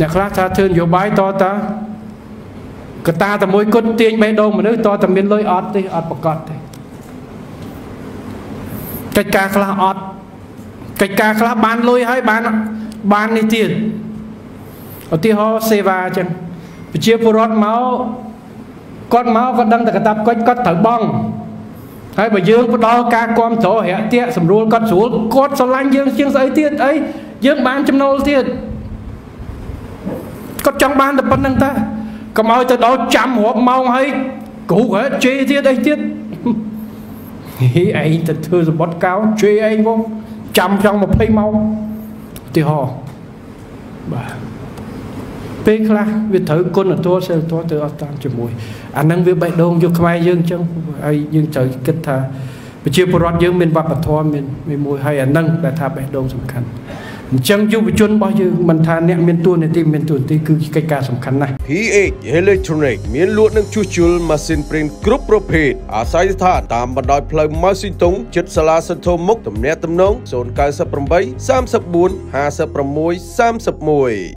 អ្នកខ្លះថាធ្វើនយោបាយតតាកតាតែមួយគត់ទាញបេះដូងមនុស្សតតែមានលុយអត់ទេអត់ប្រកបទេកិច្ចការខ្លះអត់កិច្ចការខ្លះបានលុយហើយបានបាននេះទៀតឧទាហរណ៍សេវាអញ្ចឹងប្រជាពលរដ្ឋមកគាត់មកគាត់ដឹងតែកតាបកិច្ចគាត់ត្រូវបង់ហើយបើយើងផ្ដល់ការគ្រប់គ្រងរាក់ទាក់ស្រួលគាត់ស្រួលគាត់ស្រឡាញ់យើងជាងស្អីទៀតអីយើងបានចំណូលទៀត គាត់ចង់បានតែប៉ុណ្្នឹងតាកុំឲ្យទៅដល់ចាំរាប់ម៉ោងហើយគ្រូហេតុជេរទៀតអីទៀតហីឯងទៅធ្វើសម្បត្តិកោជេរឯងផងចាំចង់20ម៉ោងឧទាហរណ៍បាទពេលខ្លះវាត្រូវគុណធម៌សិលធម៌ទៅអត់តាមជាមួយអាហ្នឹងវាបេះដូងយកខ្មែរយើងអញ្ចឹងហើយយើងត្រូវគិតថាប្រជាពលរដ្ឋយើងមានវប្បធម៌មានមួយហើយអាហ្នឹងដែលថាបេះដូងសំខាន់ អញ្ចឹងយុវជនរបស់យើងមិនថាអ្នកមានទួនាទីមានទួនាទីគឺកិច្ចការសំខាន់ណាស់ PH Electronic មានលក់និងជួសជុលម៉ាស៊ីនព្រីនគ្រប់ប្រភេទអាស្រ័យស្ថានតាមបណ្ដោយផ្លូវម៉ៅស៊ីតុងជិតសាលាសន្ធមុខទំនាក់ទំនង098 34 56 31